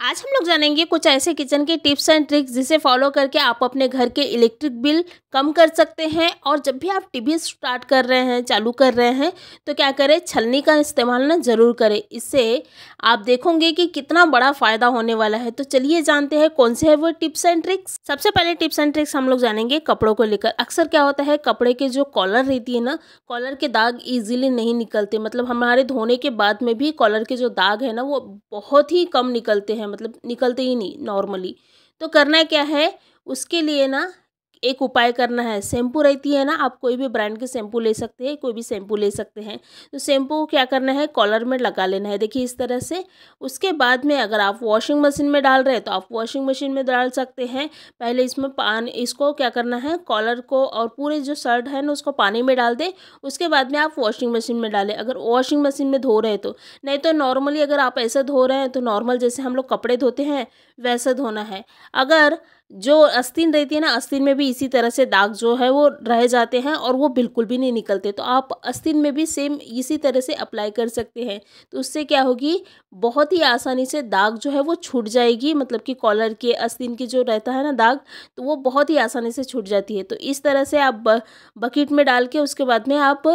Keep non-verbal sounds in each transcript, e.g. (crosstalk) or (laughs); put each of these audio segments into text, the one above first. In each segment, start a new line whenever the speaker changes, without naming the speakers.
आज हम लोग जानेंगे कुछ ऐसे किचन के टिप्स एंड ट्रिक्स जिसे फॉलो करके आप अपने घर के इलेक्ट्रिक बिल कम कर सकते हैं और जब भी आप टीवी स्टार्ट कर रहे हैं, चालू कर रहे हैं तो क्या करें? छलनी का इस्तेमाल ना ज़रूर करें। इससे आप देखोगे कि कितना बड़ा फ़ायदा होने वाला है। तो चलिए जानते हैं कौन से है वो टिप्स एंड ट्रिक्स। सबसे पहले टिप्स एंड ट्रिक्स हम लोग जानेंगे कपड़ों को लेकर। अक्सर क्या होता है, कपड़े के जो कॉलर रहती है ना, कॉलर के दाग ईजिली नहीं निकलते। मतलब हमारे धोने के बाद में भी कॉलर के जो दाग है ना, वो बहुत ही कम निकलते हैं। मतलब निकलते ही नहीं नॉर्मली तो करना क्या है? उसके लिए ना एक उपाय करना है। शैम्पू रहती है ना, आप कोई भी ब्रांड के शैम्पू ले सकते हैं, कोई भी शैम्पू ले सकते हैं। तो शैम्पू क्या करना है, कॉलर में लगा लेना है। देखिए, इस तरह से। उसके बाद में अगर आप वॉशिंग मशीन में डाल रहे हैं तो आप वॉशिंग मशीन में डाल सकते हैं। पहले इसमें पानी, इसको क्या करना है, कॉलर को और पूरे जो शर्ट है ना, उसको पानी में डाल दें। उसके बाद में आप वॉशिंग मशीन में डालें। अगर वॉशिंग मशीन में धो रहे तो। नहीं तो नॉर्मली अगर आप ऐसा धो रहे हैं तो नॉर्मल जैसे हम लोग कपड़े धोते हैं, वैसे धोना है। अगर जो अस्तीन रहती है ना, अस्तीन में भी इसी तरह से दाग जो है वो रह जाते हैं और वो बिल्कुल भी नहीं निकलते। तो आप अस्तीन में भी सेम इसी तरह से अप्लाई कर सकते हैं। तो उससे क्या होगी? बहुत ही आसानी से दाग जो है वो छूट जाएगी। मतलब कि कॉलर के, अस्तीन की जो रहता है ना दाग तो वो बहुत ही आसानी से छूट जाती है। तो इस तरह से आप बकेट में डाल के उसके बाद में आप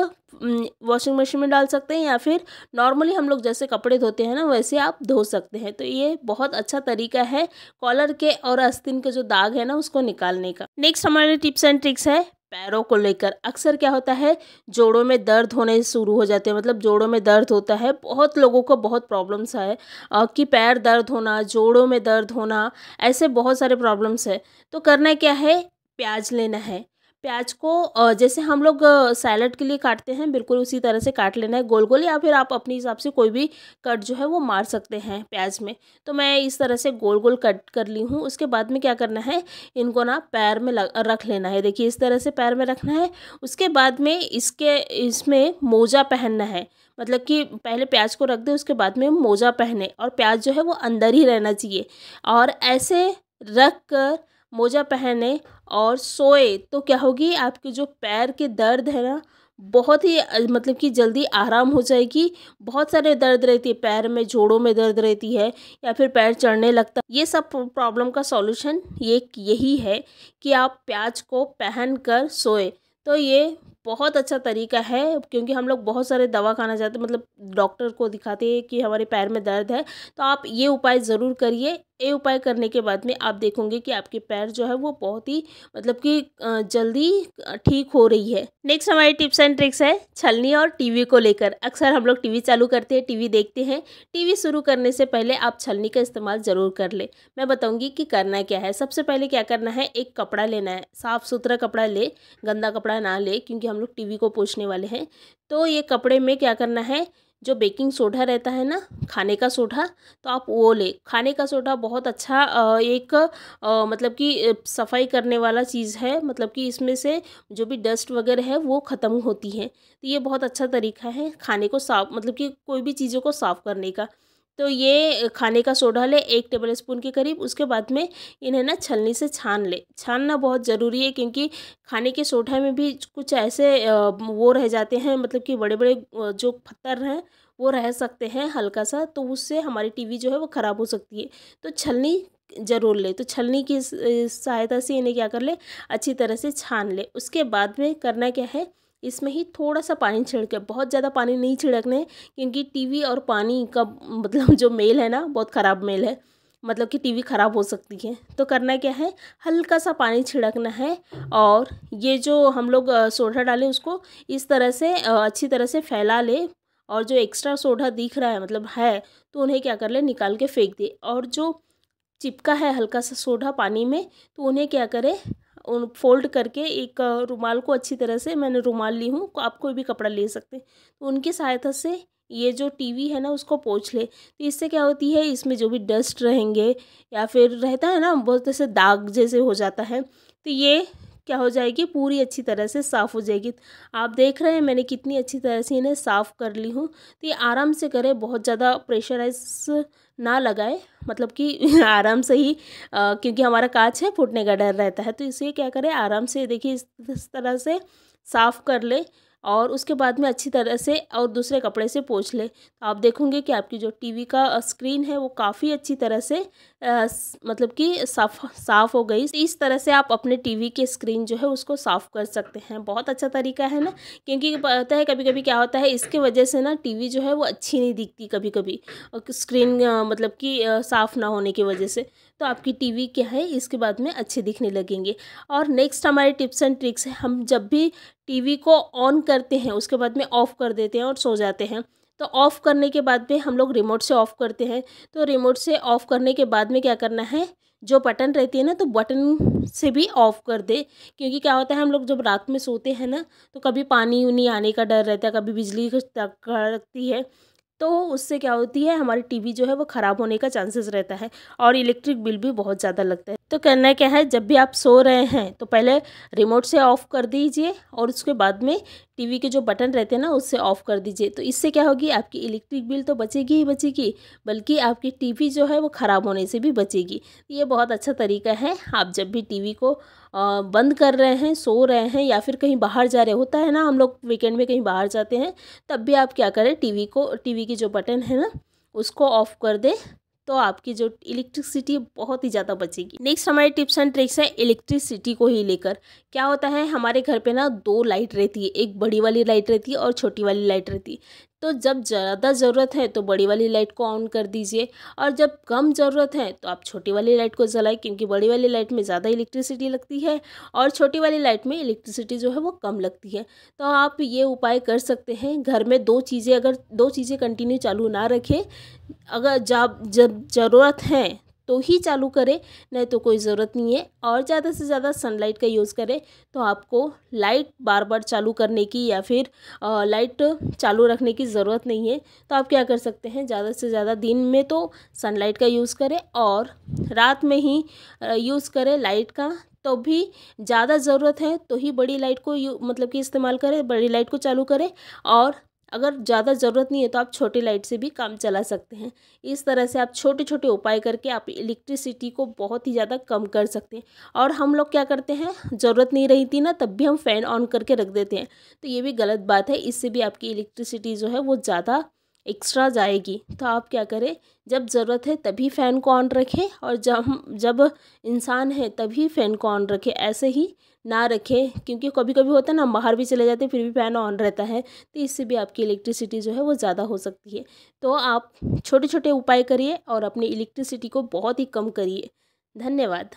वॉशिंग मशीन में डाल सकते हैं या फिर नॉर्मली हम लोग जैसे कपड़े धोते हैं ना, वैसे आप धो सकते हैं। तो ये बहुत अच्छा तरीका है कॉलर के और अस्तिन के जो दाग है ना, उसको निकालने का। नेक्स्ट हमारे टिप्स एंड ट्रिक्स है पैरों को लेकर। अक्सर क्या होता है, जोड़ों में दर्द होने शुरू हो जाते हैं मतलब जोड़ों में दर्द होता है, बहुत लोगों को बहुत प्रॉब्लम्स है कि पैर दर्द होना, जोड़ों में दर्द होना, ऐसे बहुत सारे प्रॉब्लम्स है। तो करना क्या है, प्याज लेना है। प्याज को जैसे हम लोग सैलड के लिए काटते हैं बिल्कुल उसी तरह से काट लेना है गोल गोल या फिर आप अपने हिसाब से कोई भी कट जो है वो मार सकते हैं प्याज में। तो मैं इस तरह से गोल गोल कट कर ली हूँ। उसके बाद में क्या करना है इनको ना पैर में लग, रख लेना है। देखिए इस तरह से पैर में रखना है। उसके बाद में इसके इसमें मोजा पहनना है। मतलब कि पहले प्याज को रख दे उसके बाद में मोजा पहने और प्याज जो है वो अंदर ही रहना चाहिए। और ऐसे रख कर मोजा पहने और सोए तो क्या होगी? आपके जो पैर के दर्द है ना, बहुत ही मतलब कि जल्दी आराम हो जाएगी। बहुत सारे दर्द रहती है, पैर में, जोड़ों में दर्द रहती है, या फिर पैर चढ़ने लगता ये सब प्रॉब्लम का सॉल्यूशन ये यही है कि आप प्याज को पहन कर सोए। तो ये बहुत अच्छा तरीका है, क्योंकि हम लोग बहुत सारे दवा खाना चाहते मतलब डॉक्टर को दिखाते हैं कि हमारे पैर में दर्द है तो आप ये उपाय ज़रूर करिए। ये उपाय करने के बाद में आप देखोगे कि आपके पैर जो है वो बहुत ही मतलब कि जल्दी ठीक हो रही है। नेक्स्ट हमारी टिप्स एंड ट्रिक्स है, छलनी और टीवी को लेकर। अक्सर हम लोग टीवी चालू करते हैं, टीवी देखते हैं। टीवी शुरू करने से पहले आप छलनी का इस्तेमाल ज़रूर कर ले। मैं बताऊँगी कि करना क्या है। सबसे पहले क्या करना है, एक कपड़ा लेना है, साफ़ सुथरा कपड़ा ले, गंदा कपड़ा ना ले, क्योंकि हम लोग टीवी को पोछने वाले हैं। तो ये कपड़े में क्या करना है, जो बेकिंग सोडा रहता है ना, खाने का सोडा तो आप वो ले। खाने का सोडा बहुत अच्छा एक मतलब कि सफ़ाई करने वाला चीज़ है। मतलब कि इसमें से जो भी डस्ट वगैरह है, वो ख़त्म होती है। तो ये बहुत अच्छा तरीका है खाने को साफ़ मतलब कि कोई भी चीज़ों को साफ़ करने का। तो ये खाने का सोडा ले एक टेबल स्पून के करीब, उसके बाद में इन्हें ना छलनी से छान ले। छानना बहुत ज़रूरी है क्योंकि खाने के सोडा में भी कुछ ऐसे वो रह जाते हैं मतलब कि बड़े बड़े जो पत्थर हैं, वो रह सकते हैं हल्का सा तो उससे हमारी टीवी जो है वो ख़राब हो सकती है। तो छलनी ज़रूर ले तो छलनी की सहायता से इन्हें क्या कर ले, अच्छी तरह से छान ले। उसके बाद में करना क्या है इसमें ही थोड़ा सा पानी छिड़के बहुत ज़्यादा पानी नहीं छिड़कने, क्योंकि टीवी और पानी का मतलब जो मेल है ना, बहुत ख़राब मेल है। मतलब कि टीवी ख़राब हो सकती है। तो करना क्या है? हल्का सा पानी छिड़कना है और ये जो हम लोग सोडा डालें उसको, इस तरह से अच्छी तरह से फैला ले और जो एक्स्ट्रा सोडा दिख रहा है मतलब है तो उन्हें क्या कर ले? निकाल के फेंक दे। और जो चिपका है हल्का सा सोडा पानी में तो उन्हें क्या करे? उन फोल्ड करके एक रुमाल को अच्छी तरह से मैंने रुमाल ली हूँ आप कोई भी कपड़ा ले सकते हैं। तो उनकी सहायता से ये जो टीवी है ना, उसको पोछ ले। तो इससे क्या होती है, इसमें जो भी डस्ट रहेंगे या फिर रहता है ना, बहुत ऐसे दाग जैसे हो जाता है। तो ये क्या हो जाएगी? पूरी अच्छी तरह से साफ़ हो जाएगी। आप देख रहे हैं मैंने कितनी अच्छी तरह से इन्हें साफ़ कर ली हूँ। तो ये आराम से करें बहुत ज़्यादा प्रेशराइज ना लगाए मतलब कि (laughs) आराम से ही आ, क्योंकि हमारा कांच है फूटने का डर रहता है। तो इसे क्या करें आराम से देखिए इस तरह से साफ़ कर ले और उसके बाद में अच्छी तरह से और दूसरे कपड़े से पोछ ले। तो आप देखोगे कि आपकी जो टीवी का स्क्रीन है वो काफ़ी अच्छी तरह से आ, मतलब कि साफ़ साफ़ हो गई। इस तरह से आप अपने टीवी के स्क्रीन जो है उसको साफ़ कर सकते हैं। बहुत अच्छा तरीका है ना? क्योंकि पता है कभी कभी क्या होता है इसके वजह से ना टीवी जो है वो अच्छी नहीं दिखती कभी कभी स्क्रीन मतलब कि साफ़ ना होने की वजह से। तो आपकी टीवी क्या है इसके बाद में अच्छे दिखने लगेंगे। और नेक्स्ट हमारे टिप्स एंड ट्रिक्स है। हम जब भी टीवी को ऑन करते हैं उसके बाद में ऑफ़ कर देते हैं और सो जाते हैं। तो ऑफ़ करने के बाद में हम लोग रिमोट से ऑफ़ करते हैं। तो रिमोट से ऑफ़ करने के बाद में क्या करना है? जो बटन रहती है ना तो बटन से भी ऑफ़ कर दे। क्योंकि क्या होता है, हम लोग जब रात में सोते हैं ना तो कभी पानी उनी आने का डर रहता है, कभी बिजली कड़कती है तो उससे क्या होती है, हमारी टीवी जो है वो ख़राब होने का चांसेस रहता है और इलेक्ट्रिक बिल भी बहुत ज़्यादा लगता है। तो करना क्या है, जब भी आप सो रहे हैं तो पहले रिमोट से ऑफ़ कर दीजिए और उसके बाद में टीवी के जो बटन रहते हैं ना, उससे ऑफ़ कर दीजिए। तो इससे क्या होगी, आपकी इलेक्ट्रिक बिल तो बचेगी ही बचेगी, बल्कि आपकी टीवी जो है वो ख़राब होने से भी बचेगी। ये बहुत अच्छा तरीका है। आप जब भी टीवी को बंद कर रहे हैं, सो रहे हैं या फिर कहीं बाहर जा रहे, होता है ना, हम लोग वीकेंड में कहीं बाहर जाते हैं, तब भी आप क्या करें टीवी को टीवी की जो बटन है ना, उसको ऑफ़ कर दें। तो आपकी जो इलेक्ट्रिसिटी बहुत ही ज़्यादा बचेगी। नेक्स्ट हमारे टिप्स एंड ट्रिक्स हैं इलेक्ट्रिसिटी को ही लेकर। क्या होता है, हमारे घर पे ना दो लाइट रहती है, एक बड़ी वाली लाइट रहती है और छोटी वाली लाइट रहती है। तो जब ज़्यादा ज़रूरत है तो बड़ी वाली लाइट को ऑन कर दीजिए और जब कम ज़रूरत है तो आप छोटी वाली लाइट को जलाएँ, क्योंकि बड़ी वाली लाइट में ज़्यादा इलेक्ट्रिसिटी लगती है और छोटी वाली लाइट में इलेक्ट्रिसिटी जो है वो कम लगती है। तो आप ये उपाय कर सकते हैं, घर में दो चीज़ें अगर, दो चीज़ें कंटिन्यू चालू ना रखें, अगर जब जब ज़रूरत है तो ही चालू करें नहीं तो कोई ज़रूरत नहीं है। और ज़्यादा से ज़्यादा सनलाइट का यूज़ करें तो आपको लाइट बार बार चालू करने की या फिर आ, लाइट चालू रखने की ज़रूरत नहीं है। तो आप क्या कर सकते हैं ज़्यादा से ज़्यादा दिन में तो सनलाइट का यूज़ करें और रात में ही यूज़ करें लाइट का। तो भी ज़्यादा ज़रूरत है तो ही बड़ी लाइट को मतलब कि इस्तेमाल करें बड़ी लाइट को चालू करें और अगर ज़्यादा ज़रूरत नहीं है तो आप छोटी लाइट से भी काम चला सकते हैं। इस तरह से आप छोटे छोटे उपाय करके आप इलेक्ट्रिसिटी को बहुत ही ज़्यादा कम कर सकते हैं। और हम लोग क्या करते हैं? ज़रूरत नहीं रही थी ना, तब भी हम फ़ैन ऑन करके रख देते हैं। तो ये भी गलत बात है, इससे भी आपकी इलेक्ट्रिसिटी जो है वो ज़्यादा एक्स्ट्रा जाएगी। तो आप क्या करें, जब ज़रूरत है तभी फ़ैन को ऑन रखें और जब जब इंसान है तभी फ़ैन को ऑन रखें। ऐसे ही ना रखें, क्योंकि कभी कभी होता है ना, बाहर भी चले जाते फिर भी फ़ैन ऑन रहता है तो इससे भी आपकी इलेक्ट्रिसिटी जो है वो ज़्यादा हो सकती है। तो आप छोटे छोटे उपाय करिए और अपनी इलेक्ट्रिसिटी को बहुत ही कम करिए। धन्यवाद।